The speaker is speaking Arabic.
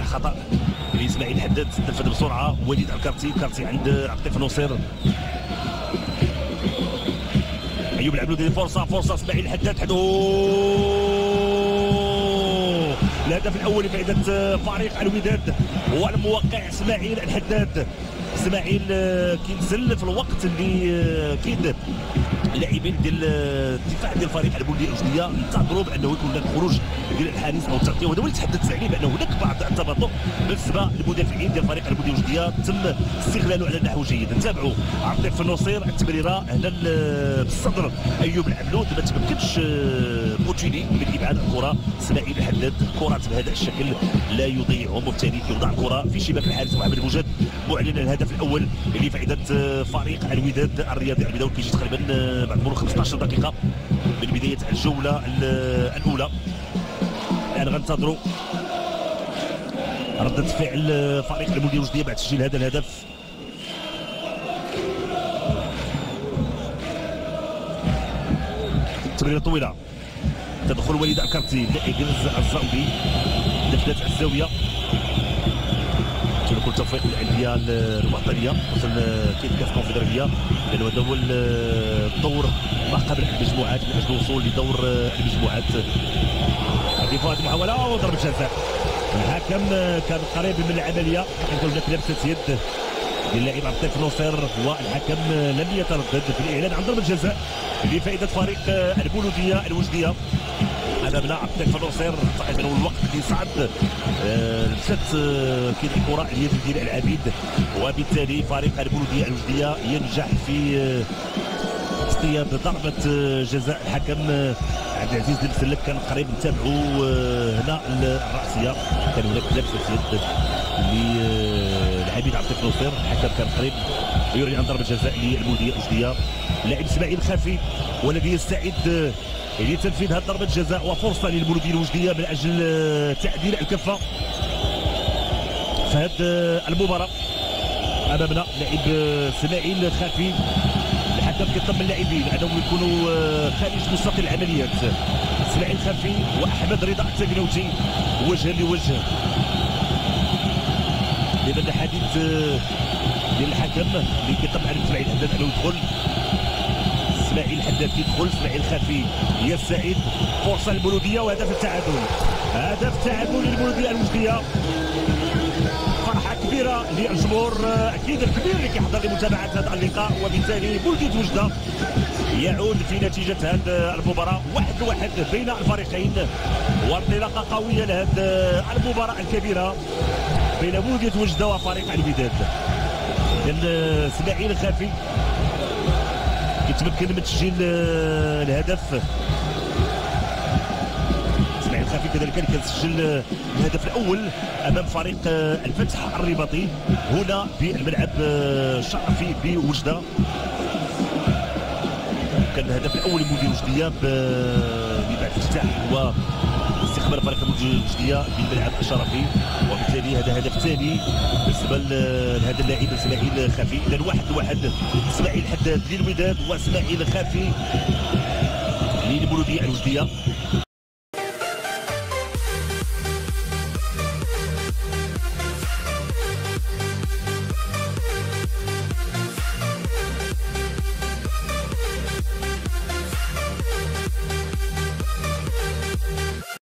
خطا لاسماعيل الحداد تنفذ بسرعة. وليد الكارتي. كارتي عند عبد اللطيف النصير أيوب العبلودي فرصة. فرصة إسماعيل الحداد حدو. الهدف الأول لفائده فريق الوداد. هو الموقع إسماعيل الحداد. إسماعيل آه، كينزل في الوقت اللي آه، كيد اللاعبين ديال الدفاع ديال فريق البلديه الجديه ينتظروا بأنه يكون هناك خروج ديال الحارس أو التغطية وهذا هو اللي تحدثت عليه بان هناك بعض التباطؤ بالنسبة للمدافعين ديال فريق البلديه الجديه تم استغلاله على نحو جيد. نتابعوا عبد في النصير التمريره هنا بالصدر. أيوب العبلود ما تمكنش آه، بوتيني من إبعاد الكرة. إسماعيل الحداد كرات بهذا الشكل لا يضيعهم وبالتالي يوضع الكرة في شباك الحارس محمد المجد معلن الهدف الأول لفائده آه، فريق الوداد الرياضي الوداد كيجي تقريبا آه، بعد مرور 15 دقيقة من بداية الجولة الأولى. الآن غنتظروا ردة فعل فريق المولدية الوجدية بعد تسجيل هذا الهدف. تمريرة طويلة تدخل وليد الكارتي لإجلز الزاوي دخلت الزاوية. كل التوفيق للانديه الوطنيه وصل كيف كاس الكونفدراليه لأنه هذا هو الدور ما قبل المجموعات من أجل الوصول لدور المجموعات. هذه فؤاد محاوله وضرب جزاء. الحكم كان قريب من العملية. كنقول هناك لمسة يد للاعب عبد اللطيف نصير والحكم لم يتردد في الإعلان عن ضربة جزاء لفائدة فريق البولوديه الوجدية. امامنا عبد اللطيف نصير تقريبا الوقت اللي صعد لمست آه، كاين الكرة اليد ديال العبيد. وبالتالي فريق البولوديه الوجديه ينجح في آه، اصطياد ضربة آه، جزاء الحكم عبد العزيز بن سلك كان قريب نتابعوا هنا الراسيه كان هناك لبسة يد للعبيد عبد نصير الحكم كان قريب يريد أن ضربه جزاء للبولوديه الوجديه لاعب إسماعيل خافي والذي يستعد لتنفيذ هذه ضربة جزاء وفرصة للبلوديه الوجديه من أجل آه، تعديل الكفة. في هذه آه، المباراة أمامنا لاعب آه، إسماعيل خافي الحكم كيطلب من اللاعبين أنهم يكونوا خارج مستوى العمليات. إسماعيل خافي وأحمد رضا التبنوتي وجها لوجه. لأن الحديث ديال الحكم اللي كيطلب على إسماعيل حداد أنه يدخل. إسماعيل الحداد كيدخل إسماعيل خافي يستعيد فرصة للبلوديه وهدف التعادل. هدف تعادل للبلوديه الوجديه فرحة كبيرة للجمهور أكيد الكبير اللي كيحضر لمتابعة هذا اللقاء. وبالتالي بلديه وجده يعود في نتيجة هذه المباراة. واحد واحد بين الفريقين. وانطلاقة قوية لهذه المباراة الكبيرة. بين بلديه وجدة وفريق الوداد. إسماعيل الخافي يتمكن من تسجيل آه، الهدف. إسماعيل خافي كذلك اللي كان الهدف الأول أمام فريق آه، الفتح الرباطي. هنا بالملعب آه، الشرفي بوجدة. كان الهدف الأول لمدير وجدية بعد افتتاح واستقبال فريق الوجديه بالملعب الشرفي. وبالتالي هذا هدف ثاني بالنسبة لهذا اللاعب إسماعيل خافي. إذا واحد واحد إسماعيل حداد للوداد وإسماعيل خافي للبلوديه الوجديه